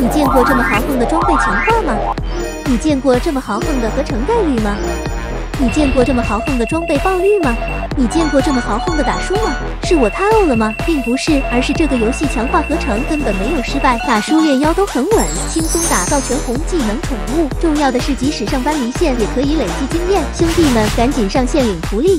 你见过这么豪横的装备强化吗？你见过这么豪横的合成概率吗？你见过这么豪横的装备爆率吗？你见过这么豪横的打输吗？是我太欧了吗？并不是，而是这个游戏强化合成根本没有失败。打输炼妖都很稳，轻松打造全红技能宠物。重要的是，即使上班离线也可以累积经验。兄弟们，赶紧上线领福利！